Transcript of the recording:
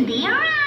Cindy around.